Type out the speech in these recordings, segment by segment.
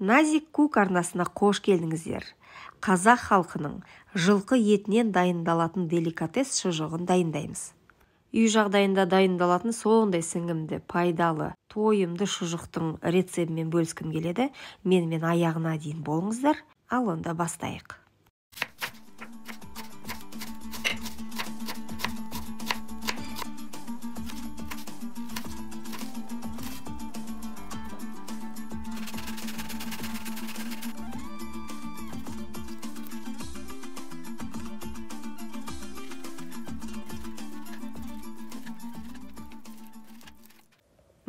назик кук арнасына қош келдіңіздер. Қазақ халқының жылқы етінен дайындалатын деликатес шұжығын дайындаймыз. Үй жағдайында дайындалатын сондай сіңімді пайдалы тойымды шұжықтың рецебімен бөліскім келеді. Менімен аяғына дейін болыңыздар. Ал онда бастайық.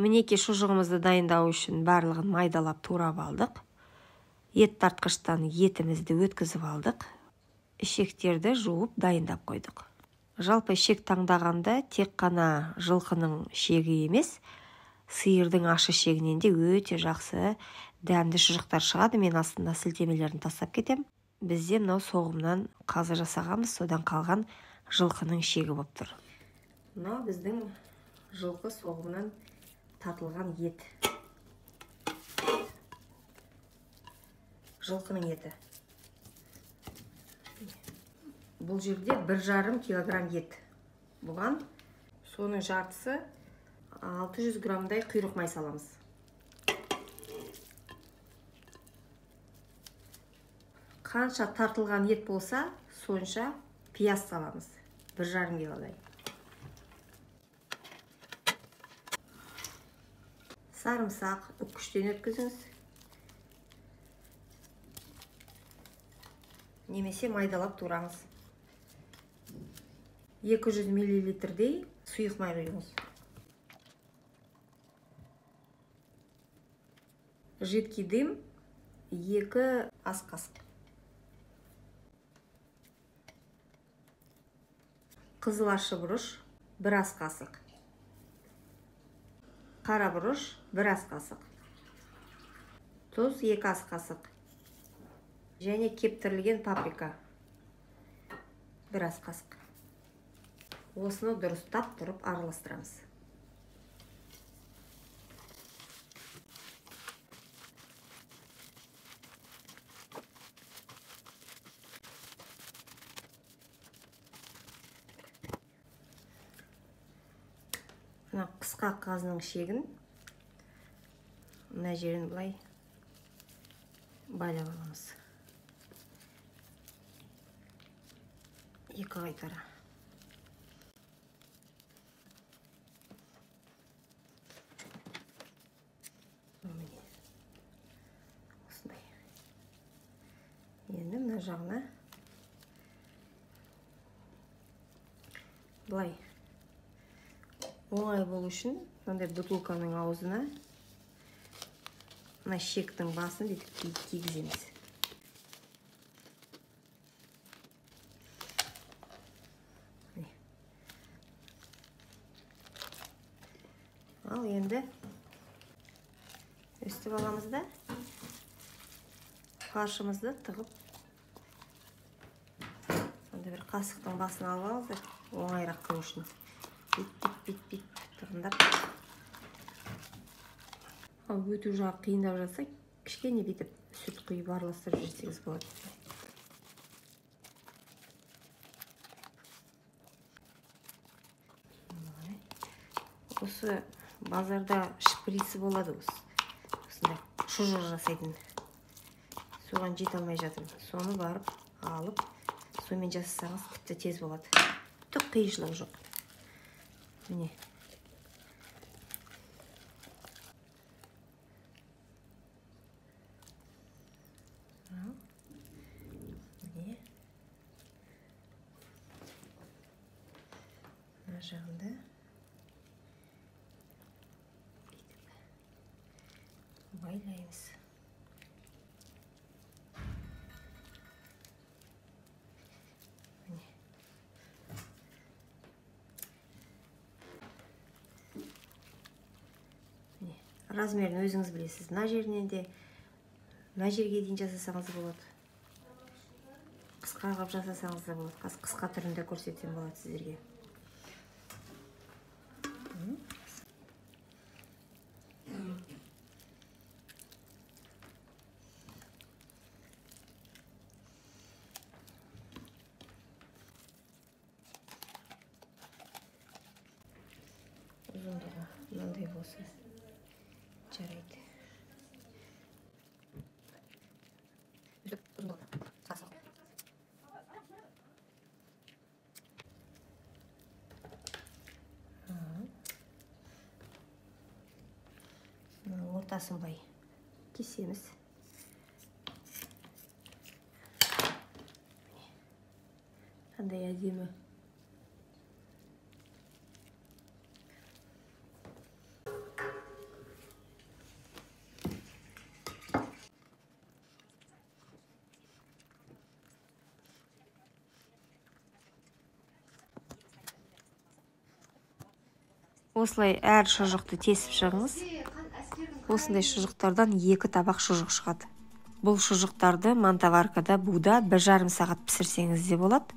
Мінекей шұжығымызды дайындау үшін барлығын майдалап турап алдық. Ет тартқыштан етімізді өткізіп алдық. Ішектерді жуып дайындап қойдық. Жалпы ішек таңдағанда тек қана жылқының шегі емес сиырдың аш ішегінен де өте жақсы дәмді шұжықтар шығады. Мен астына сілтемелерін тастап кетем. бізде мынау соғымнан қазы жасағанбыз. Содан қалған жылқының шегі болып тұр. Мынау біздің жылқы соғымынан татылған ет. Жылқының еті. Бұл жерде бір жарым килограмм ет бұған соның жартысы 600 граммдай құйрық май саламыз. Қанша тартылған ет болса сонша пияз саламыз. Бір жарым сарымсақ үккіштен өткізіңіз немесе майдалап тураңыз 200 миллилитрдей сұйық май құйыңыз жидкий дым екі ас қасық қызыл ащы бұрыш бір ас қасық қара бұрыш бір ас қасық. Тұз екі ас қасық. Және кептірілген паприка. Бір ас қасық. Осыны дұрыстап тұрып араластырамыз. Мына қысқа қазының шегін. Мына жерін былай байлап аламыз. Екі қайтара. Осындай. Енді мына жағына. Былай. Оңай болу үшін мынандай бутылканың аузына мына шектің басын бүйтіп кигіземіз ал енді өстіп аламыз да фаршымызды тығып сондай бір қасықтың басын алып алыңыздар оңайырақ қылу үшін бүйтіп бүйтіп бүйтіп тығындап ал өту жағы қиындап жатса кішкене бүйтіп сүт құйып араластырып жіберсеңіз болады осы базарда шприцы болады осы осындай шұжық жасайтын соған жете алмай жатырмын соны барып алып сонымен жасасаңыз тіпті тез болады түк қиыншылығы жоқ мені. Нажалды. Байлаймыз. размерін өзіңіз білесіз. Мына жерінен де мына жерге дейін жасасаңыз болады. Қысқа қылып жасасаңыз да болады. Қазір қысқа түрінде көрсетсем болады сіздерге. Ұзындығы мынандай болсын жарайды ортасын былай кесеміз қандай әдемі осылай әр шұжықты тесіп шығыңыз. Осындай шұжықтардан екі табақ шұжық шығады. Бұл шұжықтарды мантаваркада буда бір жарым сағат пісірсеңіз де болады.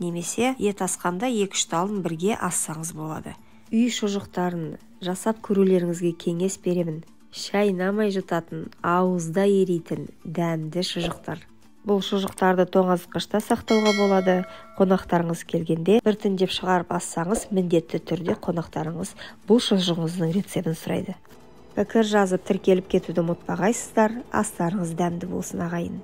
Немесе ет асқанда екі үш талын бірге ассаңыз болады. Үй шұжықтарын жасап көрулеріңізге кеңес беремін. Шайнамай жұтатын ауызда еритін дәмді шұжықтар. Бұл шұжықтарды тоңазытқышта сақтауға болады. Қонақтарыңыз келгенде біртіндеп шығарып ассаңыз міндетті түрде қонақтарыңыз бұл шұжығыңыздың рецебін сұрайды. Пікір жазып тіркеліп кетуді ұмытпағайсыздар. Астарыңыз дәмді болсын ағайын.